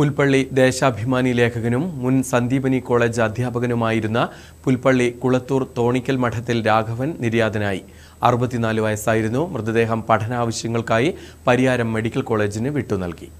പുൽപ്പള്ളി ദേശാഭിമാനി ലേഖകനും മുൻ സന്ദീപനി കോളേജ് അധ്യാപകനുമായിരുന്ന പുൽപ്പള്ളി കുളത്തൂർ തോണിക്കൽ മഠത്തിൽ രാഘവൻ നിര്യാതനായി. അറുപത്തിനാല് വയസ്സായിരുന്നു. മൃതദേഹം പഠനാവശ്യങ്ങൾക്കായി പരിയാരം മെഡിക്കൽ കോളേജിന് വിട്ടു നൽകി.